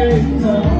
game now.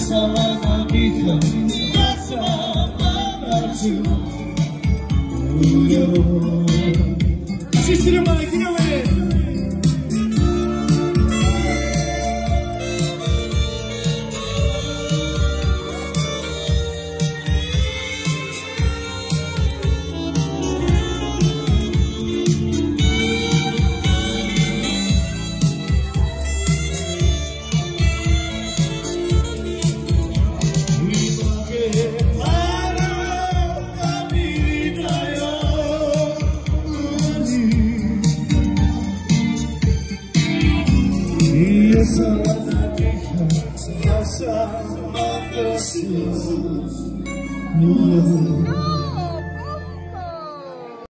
Sister Mike, you know it is. Pensando na guerra, nossa mata-se, minha